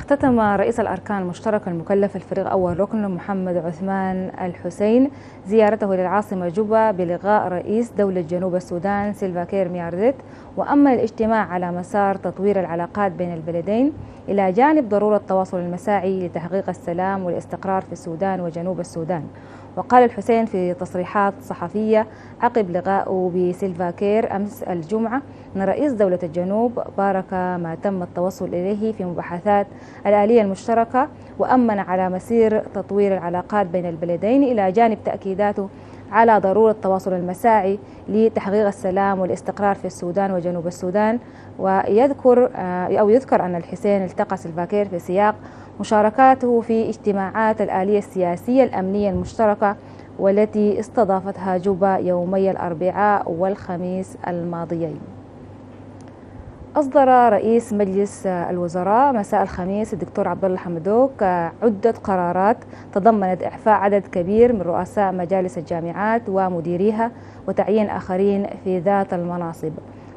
اختتم رئيس الأركان المشتركة المكلف الفريق أول ركن محمد عثمان الحسين زيارته للعاصمة جوبا بلقاء رئيس دولة جنوب السودان سيلفا كير ميارديت وأمن الاجتماع على مسار تطوير العلاقات بين البلدين إلى جانب ضرورة تواصل المساعي لتحقيق السلام والاستقرار في السودان وجنوب السودان. وقال الحسين في تصريحات صحفية عقب لقائه بسيلفا كير أمس الجمعة أن رئيس دولة الجنوب بارك ما تم التوصل إليه في مباحثات الآلية المشتركة وأمن على مسير تطوير العلاقات بين البلدين إلى جانب تأكيداته على ضرورة التواصل المساعي لتحقيق السلام والاستقرار في السودان وجنوب السودان ويذكر أو يذكر أن الحسين التقى سلفاكير في سياق مشاركاته في اجتماعات الآلية السياسية الأمنية المشتركة والتي استضافتها جوبا يومي الأربعاء والخميس الماضيين. أصدر رئيس مجلس الوزراء مساء الخميس الدكتور عبد الله حمدوك عدة قرارات تضمنت إعفاء عدد كبير من رؤساء مجالس الجامعات ومديريها وتعيين آخرين في ذات المناصب.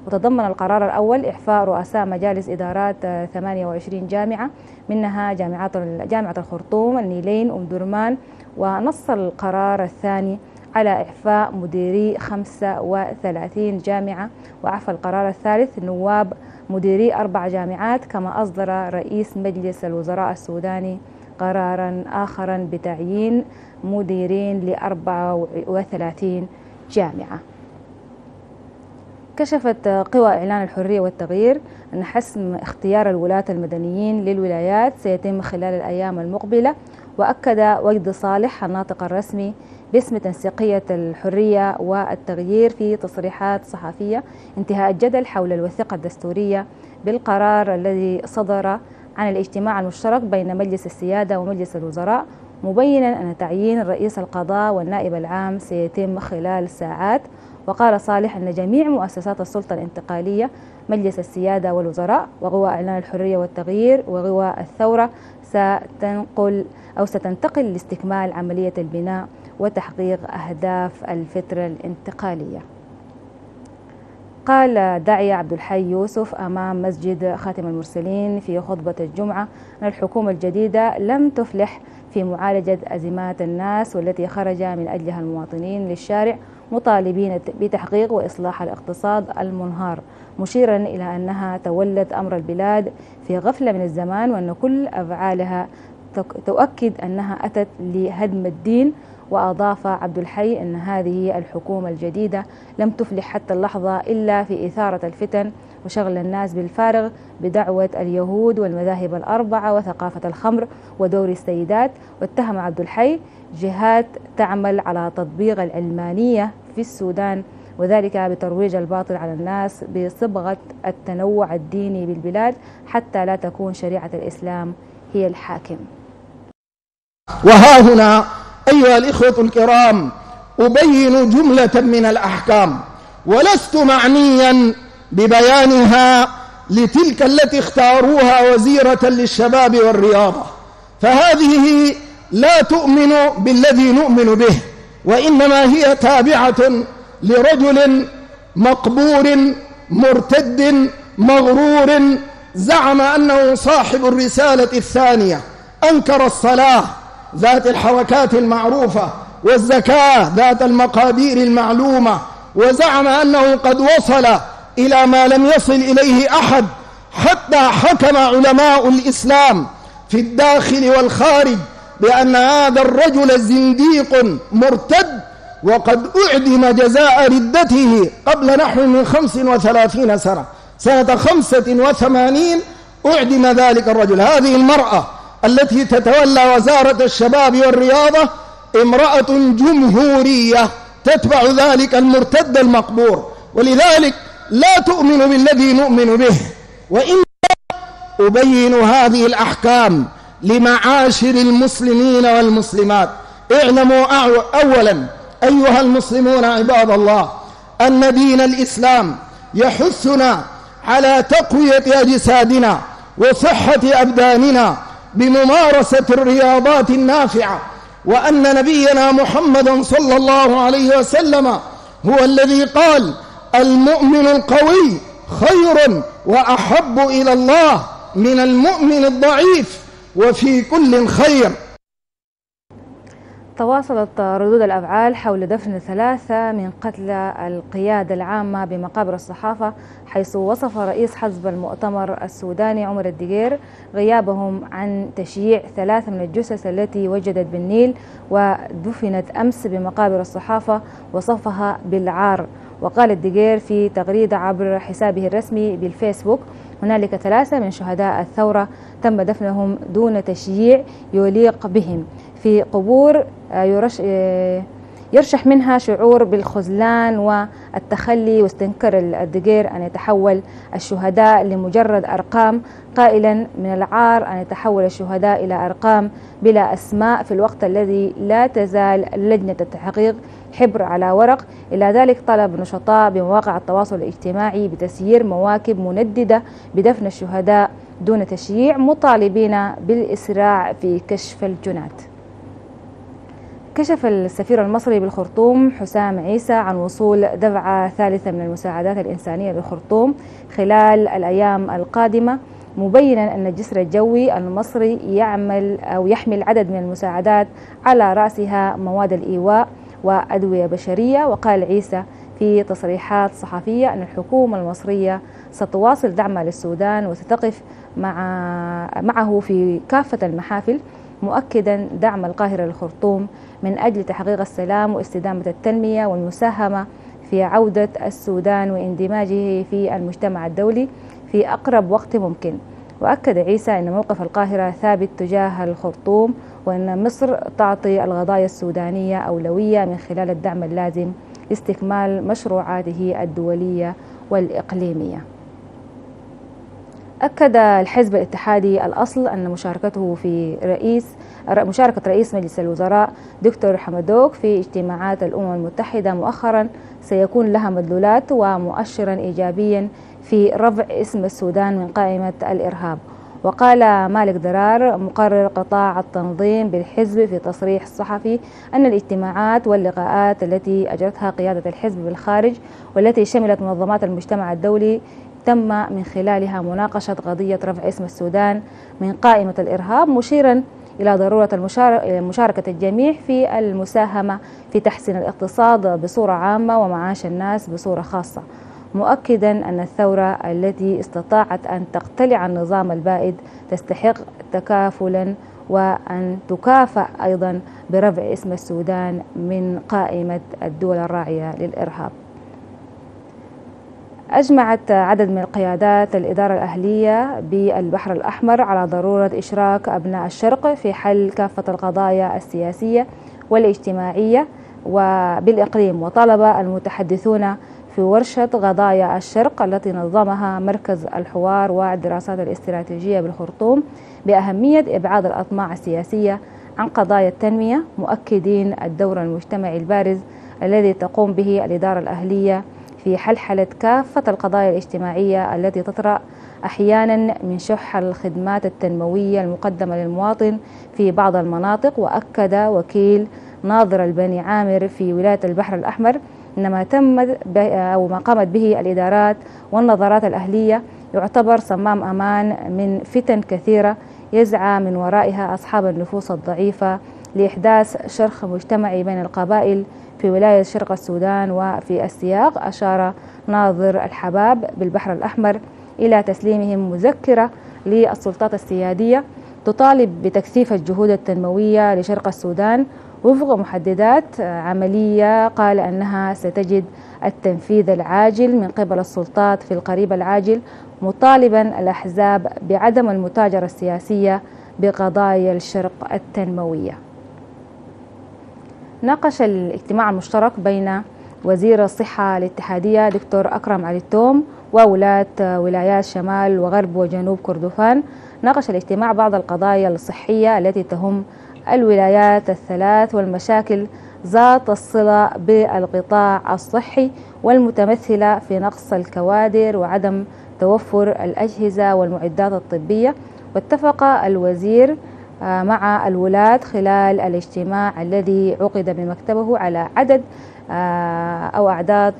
وتضمن القرار الأول إعفاء رؤساء مجالس إدارات 28 جامعة منها جامعات جامعة الخرطوم النيلين أم درمان ونص القرار الثاني على إعفاء مديري 35 جامعة وعفى القرار الثالث نواب مديري أربع جامعات كما أصدر رئيس مجلس الوزراء السوداني قرارا آخرا بتعيين مديرين ل 34 جامعة. كشفت قوى إعلان الحرية والتغيير أن حسم اختيار الولاة المدنيين للولايات سيتم خلال الأيام المقبلة وأكد وجد صالح الناطق الرسمي باسم تنسيقية الحرية والتغيير في تصريحات صحفية انتهاء الجدل حول الوثيقة الدستورية بالقرار الذي صدر عن الاجتماع المشترك بين مجلس السيادة ومجلس الوزراء مبينا أن تعيين رئيس القضاء والنائب العام سيتم خلال ساعات وقال صالح أن جميع مؤسسات السلطة الانتقالية مجلس السيادة والوزراء وغوى إعلان الحرية والتغيير وغوى الثورة ستنقل أو ستنتقل لاستكمال عملية البناء وتحقيق أهداف الفترة الانتقالية. قال داعي عبد الحي يوسف أمام مسجد خاتم المرسلين في خطبة الجمعة أن الحكومة الجديدة لم تفلح في معالجة أزمات الناس والتي خرج من أجلها المواطنين للشارع مطالبين بتحقيق وإصلاح الاقتصاد المنهار مشيرا إلى أنها تولت أمر البلاد في غفلة من الزمان وأن كل أفعالها تؤكد أنها أتت لهدم الدين. وأضاف عبد الحي أن هذه الحكومة الجديدة لم تفلح حتى اللحظة إلا في إثارة الفتن وشغل الناس بالفارغ بدعوة اليهود والمذاهب الأربعة وثقافة الخمر ودور السيدات. واتهم عبد الحي جهات تعمل على تطبيق العلمانية في السودان وذلك بترويج الباطل على الناس بصبغة التنوع الديني بالبلاد حتى لا تكون شريعة الإسلام هي الحاكم. وها هنا أيها الإخوة الكرام أبين جملة من الأحكام ولست معنيا ببيانها لتلك التي اختاروها وزيرة للشباب والرياضة فهذه لا تؤمن بالذي نؤمن به. وإنما هي تابعة لرجل مقبور مرتد مغرور زعم أنه صاحب الرسالة الثانية أنكر الصلاة ذات الحركات المعروفة والزكاة ذات المقادير المعلومة وزعم أنه قد وصل إلى ما لم يصل إليه أحد حتى حكم علماء الإسلام في الداخل والخارج بأن هذا الرجل زنديق مرتد وقد أعدم جزاء ردته قبل نحو من خمس وثلاثين سنة. سنة خمسة وثمانين أعدم ذلك الرجل. هذه المرأة التي تتولى وزارة الشباب والرياضة امرأة جمهورية تتبع ذلك المرتد المقبور. ولذلك لا تؤمن بالذي نؤمن به. وإن أبين هذه الأحكام لمعاشر المسلمين والمسلمات. اعلموا أولا أيها المسلمون عباد الله أن دين الإسلام يحثنا على تقوية أجسادنا وصحة أبداننا بممارسة الرياضات النافعة وأن نبينا محمدا صلى الله عليه وسلم هو الذي قال المؤمن القوي خير وأحب إلى الله من المؤمن الضعيف وفي كل خير. تواصلت ردود الأفعال حول دفن ثلاثة من قتلى القيادة العامة بمقابر الصحافة حيث وصف رئيس حزب المؤتمر السوداني عمر الدقير غيابهم عن تشييع ثلاثة من الجثث التي وجدت بالنيل ودفنت أمس بمقابر الصحافة وصفها بالعار. وقال الدقير في تغريدة عبر حسابه الرسمي بالفيسبوك هنالك ثلاثة من شهداء الثورة تم دفنهم دون تشييع يليق بهم. في قبور يرش يرشح منها شعور بالخذلان والتخلي واستنكر الدقير أن يتحول الشهداء لمجرد أرقام. قائلا من العار أن يتحول الشهداء إلى أرقام بلا أسماء في الوقت الذي لا تزال لجنة التحقيق حبر على ورق. إلى ذلك طلب نشطاء بمواقع التواصل الاجتماعي بتسيير مواكب منددة بدفن الشهداء دون تشييع مطالبين بالإسراع في كشف الجنات. كشف السفير المصري بالخرطوم حسام عيسى عن وصول دفعة ثالثة من المساعدات الإنسانية بالخرطوم خلال الأيام القادمة مبينا أن الجسر الجوي المصري يعمل أو يحمل عدد من المساعدات على رأسها مواد الإيواء وأدوية بشرية. وقال عيسى في تصريحات صحفية أن الحكومة المصرية ستواصل دعمها للسودان وستقف مع معه في كافة المحافل مؤكدا دعم القاهرة للخرطوم من أجل تحقيق السلام واستدامة التنمية والمساهمة في عودة السودان واندماجه في المجتمع الدولي في أقرب وقت ممكن. وأكد عيسى أن موقف القاهرة ثابت تجاه الخرطوم وأن مصر تعطي القضايا السودانية أولوية من خلال الدعم اللازم لاستكمال مشروعاته الدولية والإقليمية. أكد الحزب الاتحادي الأصل أن مشاركته في رئيس مشاركة رئيس مجلس الوزراء دكتور حمدوك في اجتماعات الأمم المتحدة مؤخرا سيكون لها مدلولات ومؤشرا إيجابيا في رفع اسم السودان من قائمة الإرهاب. وقال مالك درار مقرر قطاع التنظيم بالحزب في تصريح صحفي أن الاجتماعات واللقاءات التي أجرتها قيادة الحزب بالخارج والتي شملت منظمات المجتمع الدولي تم من خلالها مناقشة قضية رفع اسم السودان من قائمة الإرهاب مشيرا إلى ضرورة مشاركة الجميع في المساهمة في تحسين الاقتصاد بصورة عامة ومعاش الناس بصورة خاصة. مؤكدا أن الثورة التي استطاعت أن تقتلع النظام البائد تستحق تكافلا وأن تكافأ أيضا برفع اسم السودان من قائمة الدول الراعية للإرهاب. أجمعت عدد من القيادات الإدارة الأهلية بالبحر الأحمر على ضرورة إشراك أبناء الشرق في حل كافة القضايا السياسية والاجتماعية وبالإقليم وطلب المتحدثون في ورشة قضايا الشرق التي نظمها مركز الحوار والدراسات الاستراتيجية بالخرطوم بأهمية إبعاد الأطماع السياسية عن قضايا التنمية مؤكدين الدور المجتمعي البارز الذي تقوم به الإدارة الأهلية في حلحلة كافة القضايا الاجتماعية التي تطرأ أحيانا من شح الخدمات التنموية المقدمة للمواطن في بعض المناطق وأكد وكيل ناظر البني عامر في ولاية البحر الأحمر أن ما تم أو ما قامت به الإدارات والنظارات الأهلية يعتبر صمام أمان من فتن كثيرة يسعى من ورائها أصحاب النفوس الضعيفة لإحداث شرخ مجتمعي بين القبائل في ولاية شرق السودان وفي السياق أشار ناظر الحباب بالبحر الأحمر إلى تسليمهم مذكرة للسلطات السيادية تطالب بتكثيف الجهود التنموية لشرق السودان وفق محددات عملية قال أنها ستجد التنفيذ العاجل من قبل السلطات في القريب العاجل مطالبا الأحزاب بعدم المتاجرة السياسية بقضايا الشرق التنموية. ناقش الاجتماع المشترك بين وزير الصحة الاتحادية دكتور أكرم علي التوم وولاة ولايات شمال وغرب وجنوب كردفان. ناقش الاجتماع بعض القضايا الصحية التي تهم الولايات الثلاث والمشاكل ذات الصلة بالقطاع الصحي والمتمثلة في نقص الكوادر وعدم توفر الأجهزة والمعدات الطبية. واتفق الوزير مع الولاة خلال الاجتماع الذي عقد بمكتبه على عدد أو أعداد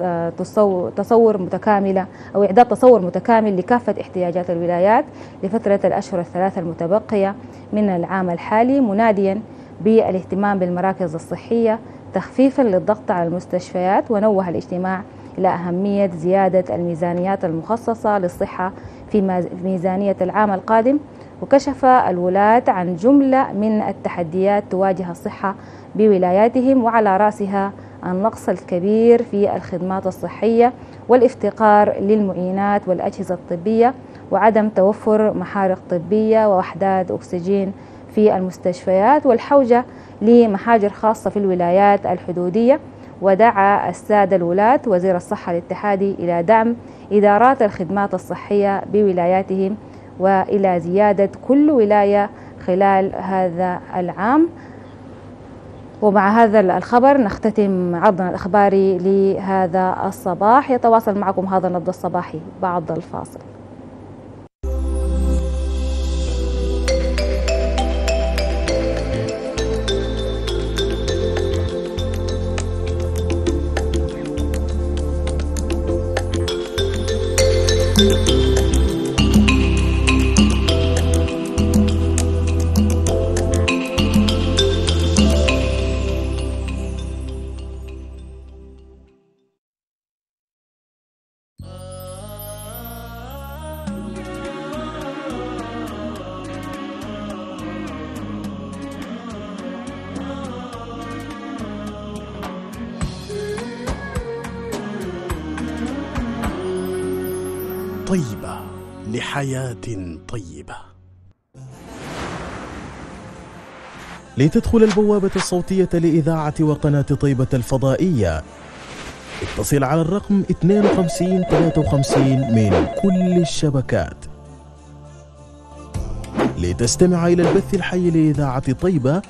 تصور متكاملة أو إعداد تصور متكامل لكافة احتياجات الولايات لفترة الأشهر الثلاثة المتبقية من العام الحالي مناديا بالاهتمام بالمراكز الصحية تخفيفا للضغط على المستشفيات ونوه الاجتماع إلى أهمية زيادة الميزانيات المخصصة للصحة في ميزانية العام القادم وكشف الولاة عن جملة من التحديات تواجه الصحة بولاياتهم وعلى رأسها النقص الكبير في الخدمات الصحية والافتقار للمعينات والأجهزة الطبية وعدم توفر محارق طبية ووحدات أكسجين في المستشفيات والحوجة لمحاجر خاصة في الولايات الحدودية. ودعا السادة الولاة وزير الصحة الاتحادي إلى دعم إدارات الخدمات الصحية بولاياتهم وإلى زيادة كل ولاية خلال هذا العام. ومع هذا الخبر نختتم عرضنا الإخباري لهذا الصباح. يتواصل معكم هذا النبض الصباحي بعد الفاصل. لحياة طيبة. لتدخل البوابة الصوتية لإذاعة وقناة طيبة الفضائية. اتصل على الرقم 52 53 من كل الشبكات. لتستمع إلى البث الحي لإذاعة طيبة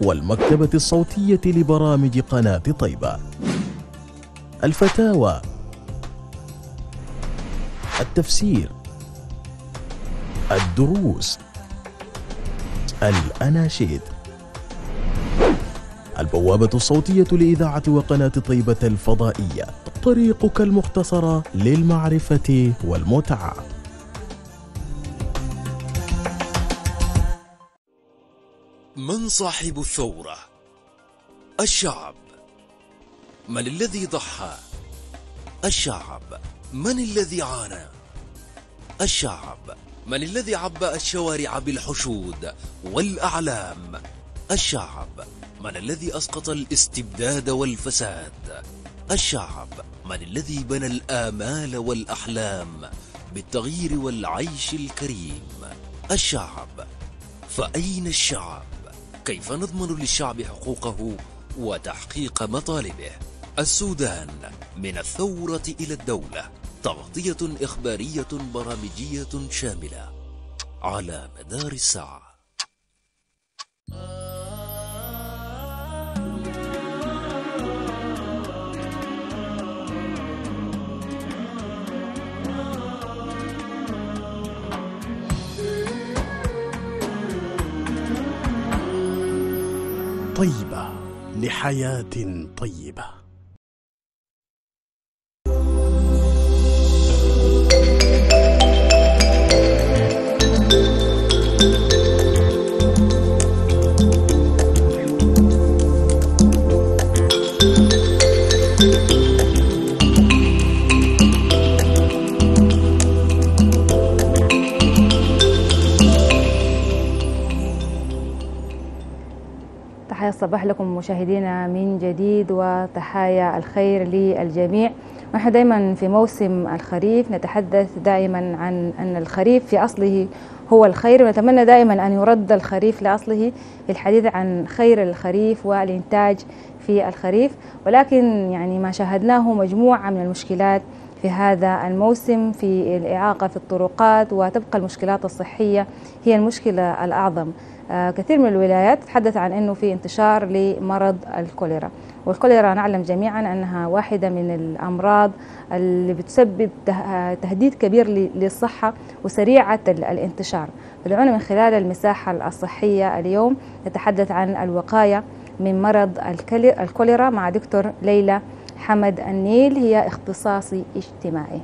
والمكتبة الصوتية لبرامج قناة طيبة. الفتاوى. التفسير. الدروس الأناشيد البوابة الصوتية لإذاعة وقناة طيبة الفضائية طريقك المختصرة للمعرفة والمتعة من صاحب الثورة؟ الشعب من الذي ضحى؟ الشعب من الذي عانى؟ الشعب من الذي عبأ الشوارع بالحشود والأعلام؟ الشعب من الذي أسقط الاستبداد والفساد؟ الشعب من الذي بنى الآمال والأحلام بالتغيير والعيش الكريم؟ الشعب فأين الشعب؟ كيف نضمن للشعب حقوقه وتحقيق مطالبه؟ السودان من الثورة إلى الدولة تغطية إخبارية برامجية شاملة على مدار الساعة. طيبة لحياة طيبة. الصباح لكم مشاهدينا من جديد وتحايا الخير للجميع. نحن دائما في موسم الخريف نتحدث دائما عن أن الخريف في أصله هو الخير. ونتمنى دائما أن يرد الخريف لأصله الحديث عن خير الخريف والإنتاج في الخريف. ولكن يعني ما شاهدناه مجموعة من المشكلات في هذا الموسم في الإعاقة في الطرقات وتبقى المشكلات الصحية هي المشكلة الأعظم. كثير من الولايات تتحدث عن أنه في انتشار لمرض الكوليرا. والكوليرا نعلم جميعا أنها واحدة من الأمراض اللي بتسبب ته- تهديد كبير ل- للصحة وسريعة ال- الانتشار. دعونا من خلال المساحة الصحية اليوم نتحدث عن الوقاية من مرض الكوليرا مع دكتور ليلى حمد النيل هي اختصاصي اجتماعي.